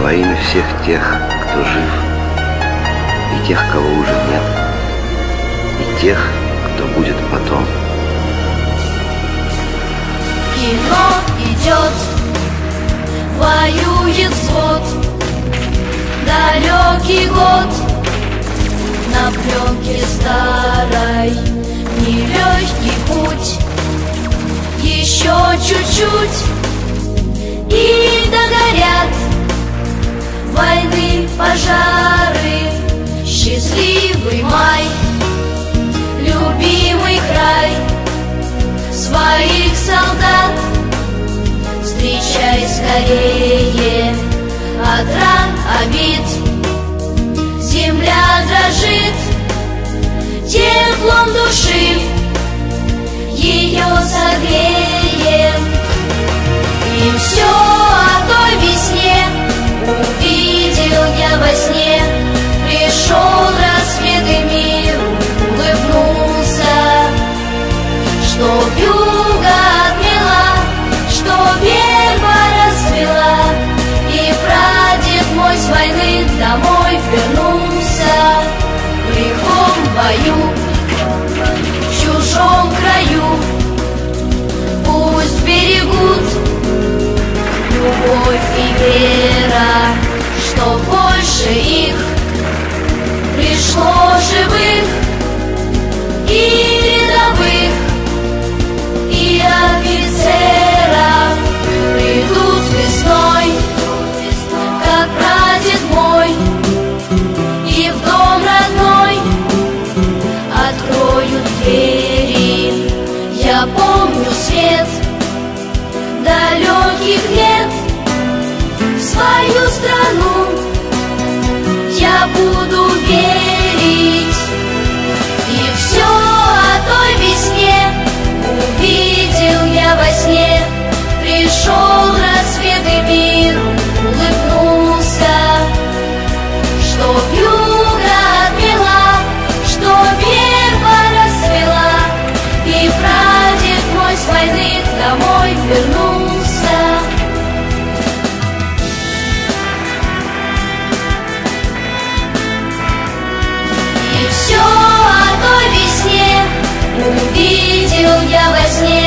во имя всех тех, кто жив, и тех, кого уже нет, и тех, кто будет потом. Кино идет, воюет взвод, далекий год на пленке старой, нелегкий путь, еще чуть-чуть и войны пожары, счастливый май, любимый край. Своих солдат Встречай скорее. От ран обид Земля дрожит теплом души вера Что больше вернулся. И все о той весне увидел я во сне.